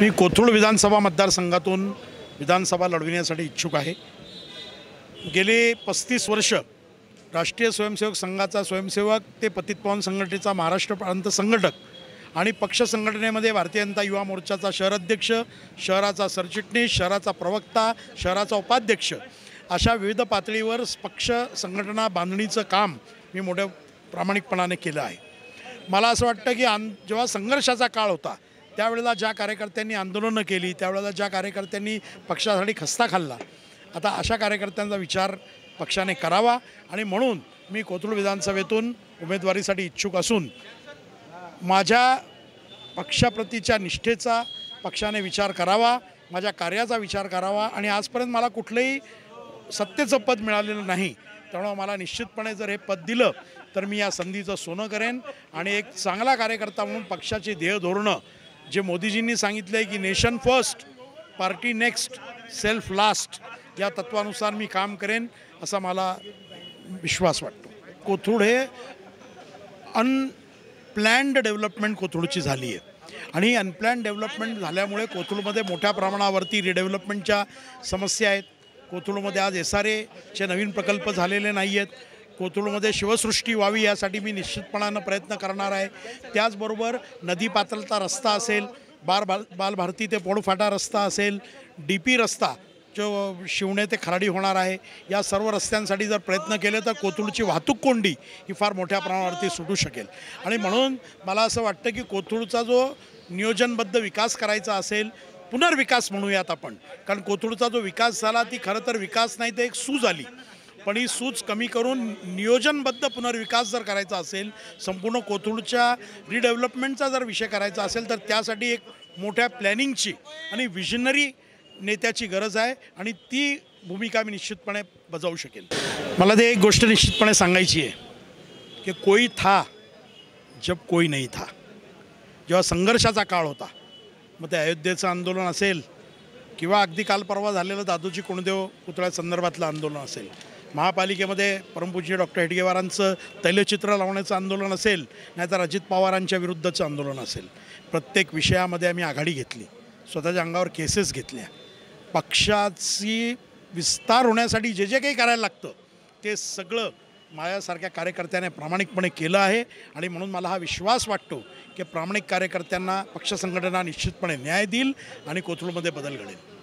मी कोथरूड विधानसभा मतदारसंघातून विधानसभा लढविण्यासाठी इच्छुक आहे. गेले पस्तीस वर्ष राष्ट्रीय स्वयंसेवक संघाचा स्वयंसेवक ते पतितपवन संघटनेचा महाराष्ट्र प्रांत संघटक आणि पक्ष संघटनेमध्ये भारतीय जनता युवा मोर्चाचा शहराध्यक्ष शहराचा सरचिटणीस शहराचा प्रवक्ता शहराचा उपाध्यक्ष अशा विविध पातळीवर पक्ष संघटना बांधणीचं काम मी मोठ्या प्रामाणिकपणाने केलं आहे. मला असं वाटतं की आन जेव्हा संघर्षाचा काळ होता त्यावेळेला ज्या कार्यकर्त्यांनी आंदोलनं केली त्यावेळेला ज्या कार्यकर्त्यांनी पक्षासाठी खस्ता खाल्ला आता अशा कार्यकर्त्यांचा विचार पक्षाने करावा आणि म्हणून मी कोथरूड विधानसभेतून उमेदवारीसाठी इच्छुक असून माझ्या पक्षाप्रतीच्या निष्ठेचा पक्षाने विचार करावा माझ्या कार्याचा विचार करावा आणि आजपर्यंत मला कुठलंही सत्तेचं पद मिळालेलं नाही त्यामुळं मला निश्चितपणे जर हे पद दिलं तर मी या संधीचं सोनं करेन आणि एक चांगला कार्यकर्ता म्हणून पक्षाची ध्येय धोरणं जे मोदीजींनी सांगितलं आहे की nation first party next self last या तत्वानुसार मी काम करेन असा मला विश्वास वाटतो. कोथरूड हे अनप्लॅन्ड डेव्हलपमेंट कोथरूडची झाली आहे आणि अनप्लॅन्ड डेव्हलपमेंट झाल्यामुळे कोथरूडमध्ये मोठ्या प्रमाणावरती रिडेव्हलपमेंटच्या समस्या आहेत. कोथरूडमध्ये आज एस आर एचे नवीन प्रकल्प झालेले नाही आहेत कोथरूडमध्ये शिवसृष्टी व्हावी यासाठी मी निश्चितपणानं प्रयत्न करणार आहे. त्याचबरोबर नदी पात्रता रस्ता असेल बार बालभारती ते पोडफाटा रस्ता असेल डी पी रस्ता जो शिवणे ते खराडी होणार आहे या सर्व रस्त्यांसाठी जर प्रयत्न केले तर कोथरूडची वाहतूक कोंडी ही फार मोठ्या प्रमाणावरती सुटू शकेल. आणि म्हणून मला असं वाटतं की कोथरूडचा जो नियोजनबद्ध विकास करायचा असेल पुनर्विकास म्हणूयात आपण. कारण कोथरूडचा जो विकास झाला ती खरं तर विकास नाही तर एक सूज आली पण ही सूच कमी करून नियोजनबद्ध पुनर्विकास जर करायचा असेल संपूर्ण कोथरूडच्या रिडेव्हलपमेंटचा जर विषय करायचा असेल तर त्यासाठी एक मोठ्या प्लॅनिंगची आणि विजनरी नेत्याची गरज आहे आणि ती भूमिका मी निश्चितपणे बजावू शकेल मला ते एक गोष्ट निश्चितपणे सांगायची आहे की कोई था जब कोई नाही था. जेव्हा संघर्षाचा काळ होता मग ते अयोध्येचं आंदोलन असेल किंवा अगदी काल परवा झालेलं दादोजी कोणदेव पुतळ्या संदर्भातलं आंदोलन असेल महापालिकेमध्ये परमपूज्य डॉक्टर हेडगेवारांचं तैलचित्र लावण्याचं आंदोलन असेल नाहीतर अजित पवारांच्या विरुद्धचं आंदोलन असेल. प्रत्येक विषयामध्ये आम्ही आघाडी घेतली. स्वतःच्या अंगावर केसेस घेतल्या. पक्षाची विस्तार होण्यासाठी जे जे काही करायला लागतं ते सगळं माझ्यासारख्या कार्यकर्त्याने प्रामाणिकपणे केलं आहे. आणि म्हणून मला हा विश्वास वाटतो की प्रामाणिक कार्यकर्त्यांना पक्ष संघटना निश्चितपणे न्याय देईल आणि कोथरूडमध्ये बदल घडेल.